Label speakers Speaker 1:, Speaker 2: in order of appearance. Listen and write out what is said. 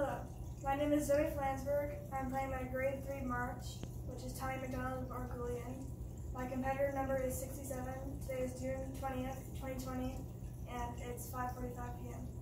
Speaker 1: Hello, my name is Zoey Flansburg. I'm playing my grade 3 March, which is Tommy MacDonald of Barguillean. My competitor number is 67. Today is June 20th, 2020, and it's 5.45 p.m.